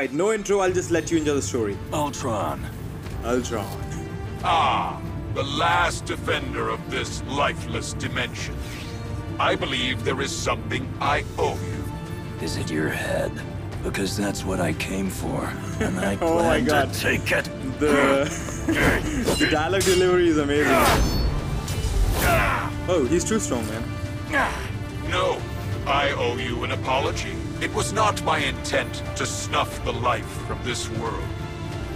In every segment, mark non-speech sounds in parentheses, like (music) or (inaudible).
Alright, no intro, I'll just let you enjoy the story. Ultron. Ultron. Ah, the last defender of this lifeless dimension. I believe there is something I owe you. Is it your head? Because that's what I came for, and I (laughs) Oh my plan God. to take it. The, (laughs) the dialogue delivery is amazing. Oh, he's too strong, man. No, I owe you an apology. It was not my intent to snuff the life from this world.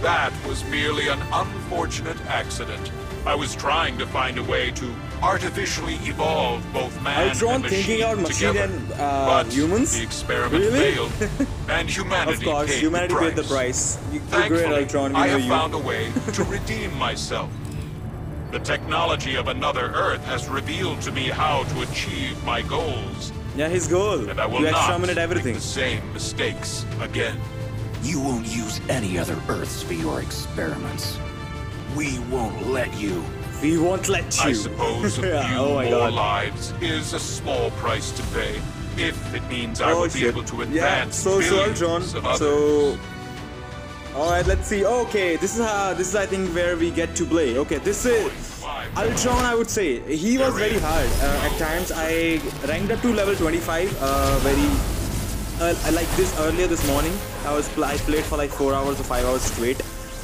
That was merely an unfortunate accident. I was trying to find a way to artificially evolve both man and machine thinking out machine together. and, uh, but humans? the experiment Really? failed, (laughs) and humanity Of course, paid humanity the paid the price. price. You, you're Thankfully, great, Ultron. I have you. found a way (laughs) to redeem myself. The technology of another Earth has revealed to me how to achieve my goals, Yeah, his goal. and I will You not exterminate make everything. the same mistakes again. You won't use any other Earths for your experiments. We won't let you. We won't let you. I suppose (laughs) a few Yeah, oh my more god. lives is a small price to pay, if it means I oh will be able to yeah, advance so so billions Ultron. of others. So Alright, let's see. Okay, this is how this is I think where we get to play. Okay, this is Ultron I would say. He was very hard. Uh, at times I ranked up to level 25 uh, very uh, like this earlier this morning. I was I played for like 4 hours or 5 hours straight.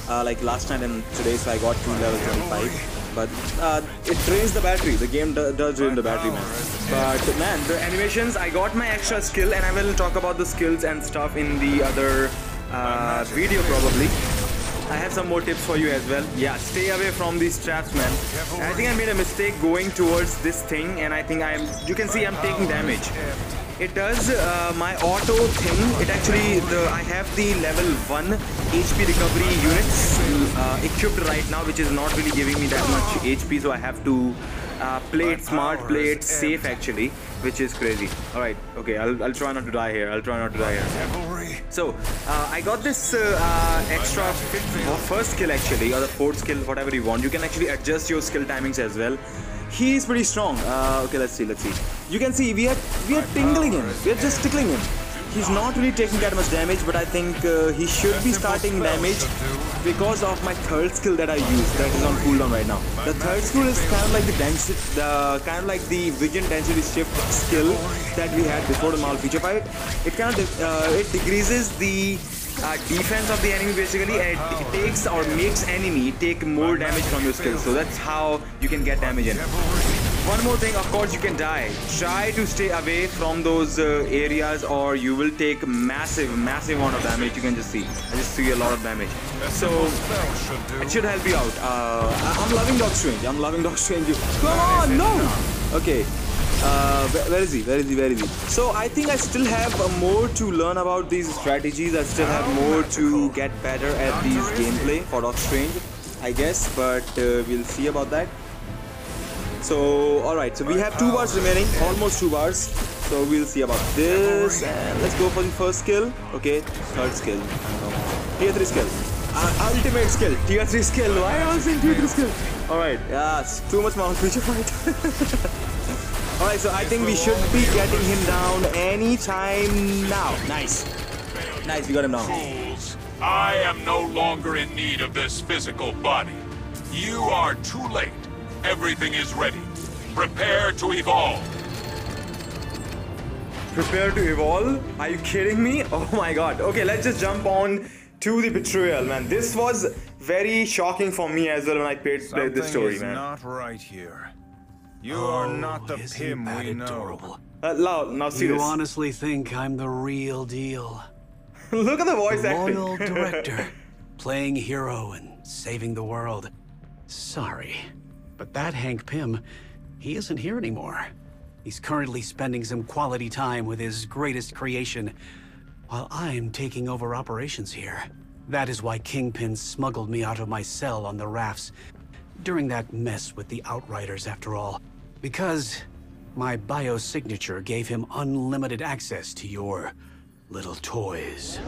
Uh, like last night and today so I got to level 25 but uh, it drains the battery the game do- does drain the battery man but man the animations I got my extra skill and I will talk about the skills and stuff in the other uh, video probably I have some more tips for you as well. Yeah, stay away from these traps, man. I think I made a mistake going towards this thing, and I think I'm. You can see I'm taking damage. It does uh, my auto thing. It actually the I have the level one HP recovery units uh, equipped right now, which is not really giving me that much HP. So I have to uh, play it smart, play it safe actually, which is crazy. All right, okay, I'll, I'll try not to die here. I'll try not to die here. So, uh, I got this uh, uh, extra first skill actually, or the fourth skill, whatever you want. You can actually adjust your skill timings as well. He is pretty strong. Uh, okay, let's see, let's see. You can see we are we are tingling him. We are just tickling him. He's not really taking that much damage, but I think uh, he should be starting damage because of my third skill that I use that is on cooldown right now. The third skill is kind of like the density, the kind of like the vision density shift skill that we had before the Marvel Future Fight. It kind of uh, it decreases the uh, defense of the enemy basically, and it takes or makes enemy take more damage from your skill. So that's how you can get damage in. One more thing, of course, you can die. Try to stay away from those uh, areas or you will take massive, massive amount of damage. You can just see. I just see a lot of damage. So, it should help you out. Uh, I- I'm loving Doc Strange. I'm loving (laughs) Doc Strange. Come on, no! Okay. Uh, where, where is he? Where is he? Where is he? So I think I still have uh, more to learn about these strategies. I still have more to get better at these gameplay for Doc Strange, I guess. But uh, we'll see about that. So, alright, so we have two bars remaining, almost two bars. So we'll see about this. And let's go for the first skill. Okay, third skill. Tier 3 skill. Uh, ultimate skill. Tier 3 skill. Why am I saying tier 3 skill? Alright, yeah, it's too much Marvel Future Fight. (laughs) Alright, so I think we should be getting him down anytime now. Nice. Nice, we got him down. I am no longer in need of this physical body. You are too late. Everything is ready. Prepare to evolve. Prepare to evolve? Are you kidding me? (laughs) Oh my god. Okay, let's just jump on to the betrayal, man. This was very shocking for me as well when I played played this Something story, is man. not right here. You are not the Isn't Pym that we know. adorable? Uh, loud, now see You this. honestly think I'm the real deal? (laughs) Look at the voice acting. Loyal director, (laughs) playing hero and saving the world. Sorry, but that Hank Pym, he isn't here anymore. He's currently spending some quality time with his greatest creation, while I'm taking over operations here. That is why Kingpin smuggled me out of my cell on the rafts during that mess with the Outriders, after all. Because my biosignature gave him unlimited access to your little toys.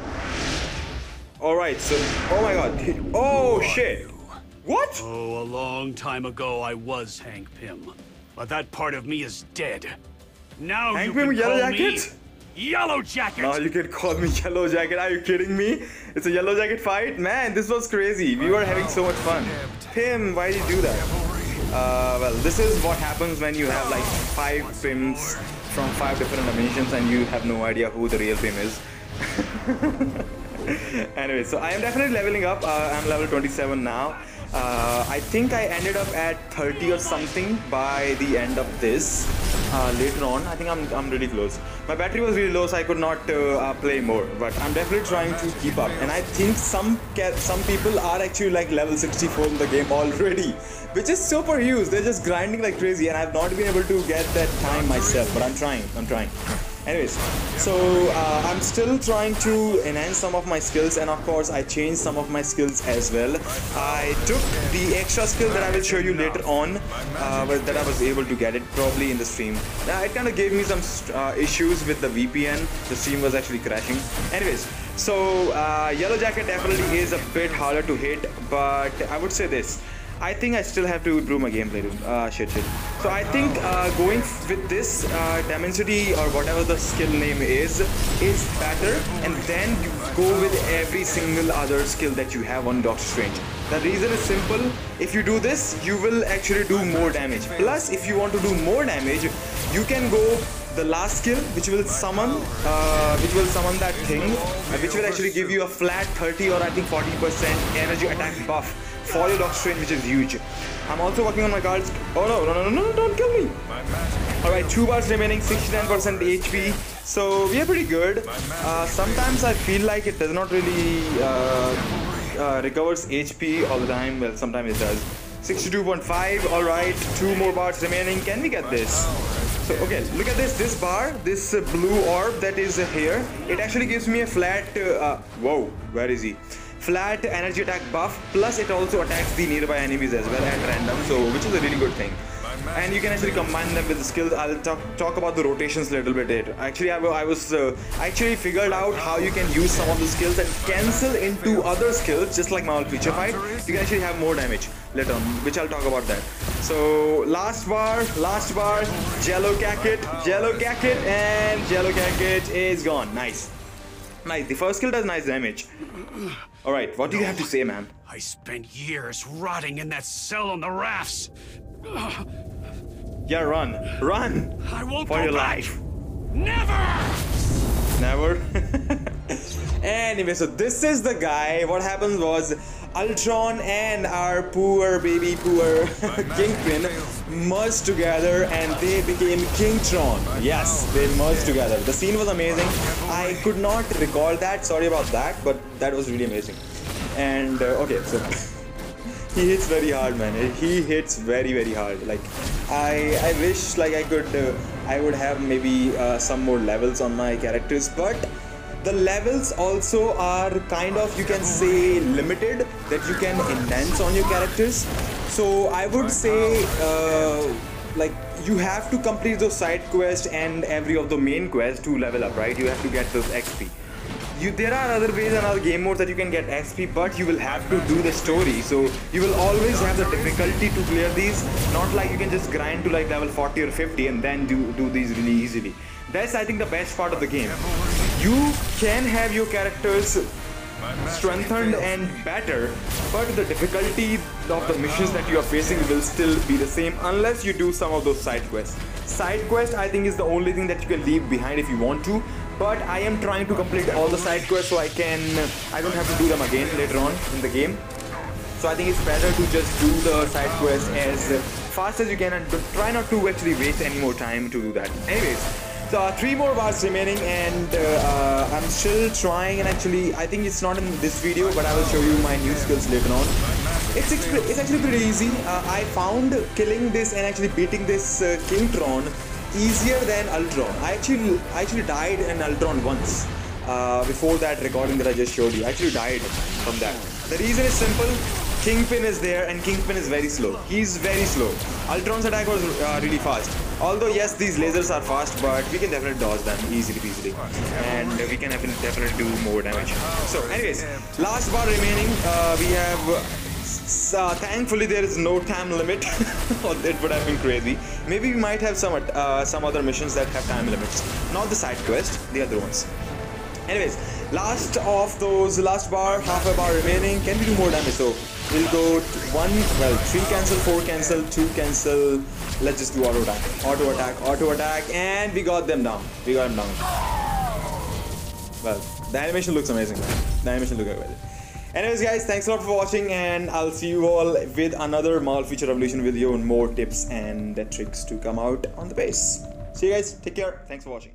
Alright, so. Oh my god. Oh shit. What? Oh, a long time ago I was Hank Pym. But that part of me is dead. Now Hank you Pym can Yellow call me Jacket? Yellow Jacket! Now you can call me Yellow Jacket. Are you kidding me? It's a Yellow Jacket fight? Man, this was crazy. We were having so much fun. Pym, why did you do that? Uh, well, this is what happens when you have like five Pyms from five different dimensions and you have no idea who the real Pym is. (laughs) anyway, so I am definitely leveling up. Uh, I'm level 27 now. Uh, I think I ended up at 30 or something by the end of this. Uh, later on, I think I'm, I'm really close. My battery was really low, so I could not uh, uh play more. But I'm definitely trying to keep up. And I think some some people are actually like level 64 in the game already, which is super huge. They're just grinding like crazy, and I've not been able to get that time myself. But I'm trying. I'm trying anyways so uh, i'm still trying to enhance some of my skills and of course i changed some of my skills as well. I took the extra skill that i will show you later on uh, that i was able to get it probably in the stream. Now it kind of gave me some uh, issues with the vpn the stream was actually crashing. Anyways so uh, yellow jacket definitely is a bit harder to hit but i would say this I think I still have to improve my gameplay. Uh, shit, shit. So I think uh, going with this uh, or whatever the skill name is, is better. And then you go with every single other skill that you have on Doctor Strange. The reason is simple. If you do this, you will actually do more damage. Plus, if you want to do more damage, you can go the last skill which will summon uh, which will summon that thing uh, which will actually give you a flat 30 or I think 40% energy attack buff for your Doctor Strange which is huge. I'm also working on my cards. Oh no, no, no, no, no, don't kill me. Alright, two bars remaining, 69% HP. So we are pretty good. Uh, sometimes I feel like it does not really uh, uh, recovers HP all the time. Well, sometimes it does. 62.5, alright, two more bars remaining. Can we get this? So, okay, look at this, this bar, this uh, blue orb that is uh, here. It actually gives me a flat, uh, whoa, where is he? flat energy attack buff plus it also attacks the nearby enemies as well at random so which is a really good thing and you can actually combine them with the skills i'll talk talk about the rotations a little bit later actually i, I was uh, actually figured out how you can use some of the skills and cancel into other skills just like Marvel Future Fight you can actually have more damage later on which i'll talk about that so last bar last bar Yellow Jacket Yellow Jacket and Yellow Jacket is gone nice nice the first skill does nice damage all right, what do you have to say, man? I spent years rotting in that cell on the rafts. Yeah, run. Run! I won't For your back. life. Never! Never. (laughs) anyway, so this is the guy. What happened was Ultron and our poor baby poor (laughs) Kingpin merged together and they became Kingtron. Yes, they merged together. The scene was amazing. I could not recall that. Sorry about that, but that was really amazing. And uh, okay, so (laughs) he hits very hard, man. He hits very very hard. Like I I wish like I could uh, I would have maybe uh, some more levels on my characters, but the levels also are kind of you can say limited that you can enhance on your characters so i would say uh, like you have to complete those side quests and every of the main quests to level up right you have to get those xp you, there are other ways and other game modes that you can get XP, but you will have to do the story. So you will always have the difficulty to clear these. Not like you can just grind to like level 40 or 50 and then do, do these really easily. That's I think the best part of the game. You can have your characters strengthened and better, but the difficulty of the missions that you are facing will still be the same unless you do some of those side quests. Side quest I think is the only thing that you can leave behind if you want to, but I am trying to complete all the side quests so I can I don't have to do them again later on in the game. So I think it's better to just do the side quests as fast as you can and try not to actually waste any more time to do that. Anyways, uh, three more bars remaining and uh, uh, I'm still trying and actually I think it's not in this video but I will show you my new skills later on. It's, it's actually pretty easy. Uh, I found killing this and actually beating this uh, Kingtron easier than Ultron. I actually I actually died in Ultron once. Uh, before that recording that I just showed you. I actually died from that. The reason is simple. Kingpin is there and Kingpin is very slow. He's very slow. Ultron's attack was uh, really fast. Although yes, these lasers are fast, but we can definitely dodge them easily peasily. And we can definitely do more damage. So anyways, last bar remaining. Uh, we have uh, thankfully there is no time limit (laughs) or it would have been crazy maybe we might have some uh, some other missions that have time limits not the side quest the other ones anyways last of those last bar half a bar remaining can we do more damage so we'll go one well three cancel four cancel two cancel. Let's just do auto attack. Auto attack auto attack and we got them down. We got them down. Well the animation looks amazing. The animation looks amazing. Anyways guys thanks a lot for watching and i'll see you all with another Marvel Future Revolution video and more tips and tricks to come out on the base. See you guys. Take care. Thanks for watching